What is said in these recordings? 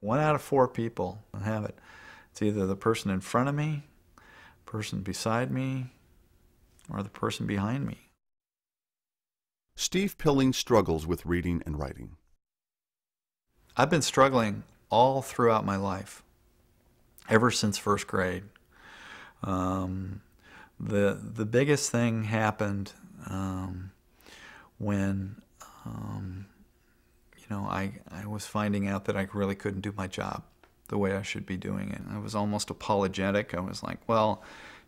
One out of four people have it. It's either the person in front of me, person beside me, or the person behind me. Steve Pilling struggles with reading and writing. I've been struggling all throughout my life, ever since first grade. Um, the the biggest thing happened um, when um, you know I I was finding out that I really couldn't do my job the way I should be doing it. I was almost apologetic. I was like, well,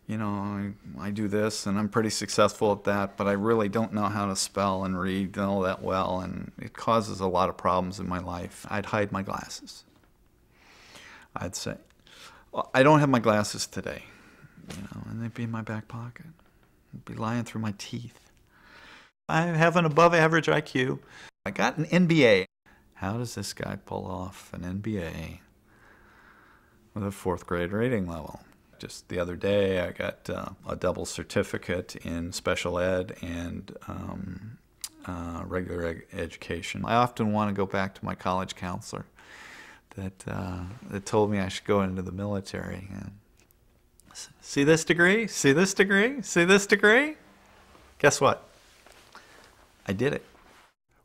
you know, I, I do this and I'm pretty successful at that, but I really don't know how to spell and read all that well, and it causes a lot of problems in my life. I'd hide my glasses. I'd say, well, I don't have my glasses today, you know, and they'd be in my back pocket. I'd be lying through my teeth. I have an above average IQ. I got an MBA. How does this guy pull off an MBA with a fourth grade rating level? Just the other day, I got uh, a double certificate in special ed and um, uh, regular ed- education. I often want to go back to my college counselor that uh, that told me I should go into the military. And see this degree? See this degree? See this degree? Guess what? I did it.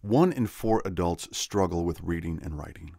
One in four adults struggle with reading and writing.